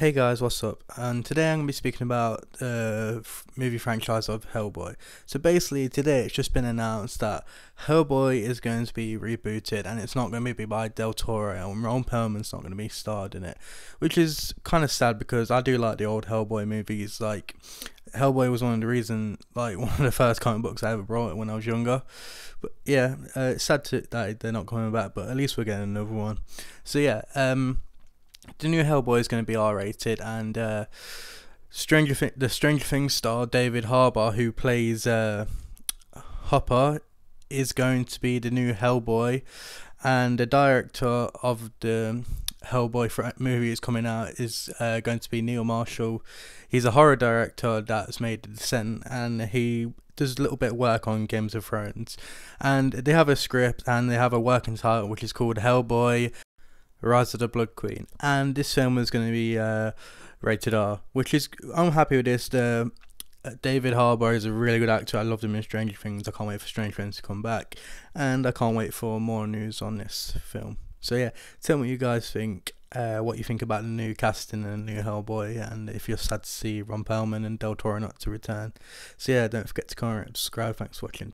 Hey guys, what's up? And today I'm going to be speaking about the uh, movie franchise of Hellboy. So basically, today it's just been announced that Hellboy is going to be rebooted and it's not going to be by Del Toro and Ron Perlman's not going to be starred in it. Which is kind of sad because I do like the old Hellboy movies. Like, Hellboy was one of the reason, like one of the first comic books I ever brought when I was younger. But yeah, uh, it's sad to, that they're not coming back, but at least we're getting another one. So yeah, um, the new Hellboy is going to be R rated, and uh, Stranger Th- the Stranger Things star David Harbour, who plays uh, Hopper, is going to be the new Hellboy, and the director of the Hellboy movie is coming out is uh, going to be Neil Marshall. He's a horror director that's made The Descent, and he does a little bit of work on Games of Thrones. And they have a script and they have a working title which is called Hellboy Rise of the Blood Queen, and this film is going to be uh, rated R, which is I'm happy with this. The uh, David Harbour is a really good actor. I loved him in Stranger Things. I can't wait for Stranger Things to come back, and I can't wait for more news on this film. So yeah, tell me what you guys think. Uh, what you think about the new casting and the new Hellboy, and if you're sad to see Ron Perlman and Del Toro not to return. So yeah, don't forget to comment and subscribe. Thanks for watching.